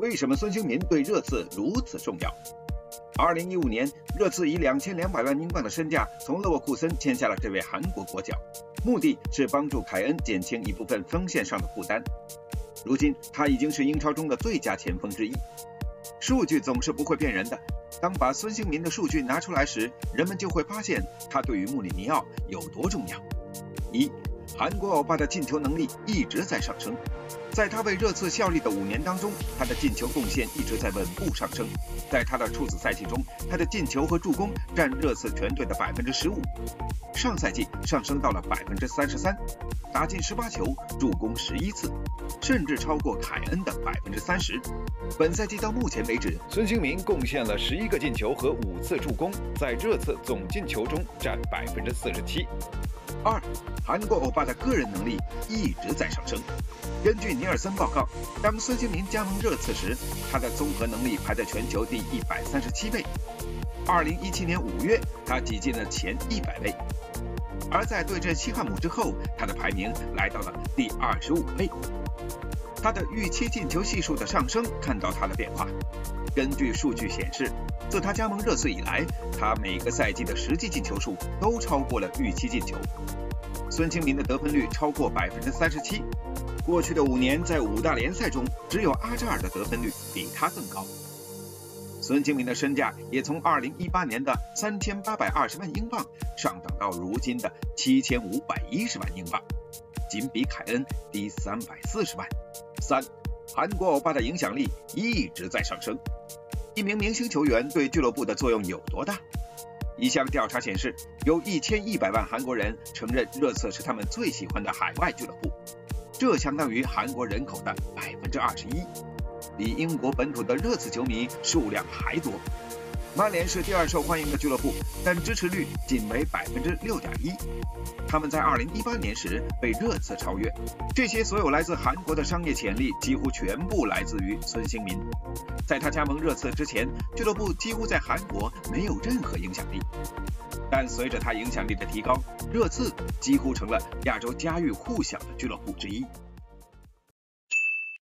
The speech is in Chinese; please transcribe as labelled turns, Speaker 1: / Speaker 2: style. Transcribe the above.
Speaker 1: 为什么孙兴民对热刺如此重要？二零一五年，热刺以两千两百万英镑的身价从勒沃库森签下了这位韩国国脚，目的是帮助凯恩减轻一部分锋线上的负担。如今，他已经是英超中的最佳前锋之一。数据总是不会骗人的，当把孙兴民的数据拿出来时，人们就会发现他对于穆里尼奥有多重要。一韩国欧巴的进球能力一直在上升，在他为热刺效力的五年当中，他的进球贡献一直在稳步上升。在他的处子赛季中，他的进球和助攻占热刺全队的百分之十五，上赛季上升到了百分之三十三，打进十八球，助攻十一次，甚至超过凯恩的百分之三十。本赛季到目前为止，
Speaker 2: 孙兴民贡献了十一个进球和五次助攻，在热刺总进球中占百分之四十七。
Speaker 1: 二，韩国欧巴他的个人能力一直在上升。根据尼尔森报告，当孙兴民加盟热刺时，他的综合能力排在全球第一百三十七位。二零一七年五月，他挤进了前一百位。而在对阵西汉姆之后，他的排名来到了第二十五位。他的预期进球系数的上升看到他的变化。根据数据显示，自他加盟热刺以来，他每个赛季的实际进球数都超过了预期进球。孙兴民的得分率超过百分之三十七，过去的五年在五大联赛中，只有阿扎尔的得分率比他更高。孙兴民的身价也从二零一八年的三千八百二十万英镑上涨到如今的七千五百一十万英镑，仅比凯恩低三百四十万。三，韩国欧巴的影响力一直在上升。一名明星球员对俱乐部的作用有多大？一项调查显示，有一千一百万韩国人承认热刺是他们最喜欢的海外俱乐部，这相当于韩国人口的百分之二十一，比英国本土的热刺球迷数量还多。曼联是第二受欢迎的俱乐部，但支持率仅为百分之六点一。他们在二零一八年时被热刺超越。这些所有来自韩国的商业潜力几乎全部来自于孙兴民。在他加盟热刺之前，俱乐部几乎在韩国没有任何影响力。但随着他影响力的提高，热刺几乎成了亚洲家喻户晓的俱乐部之一。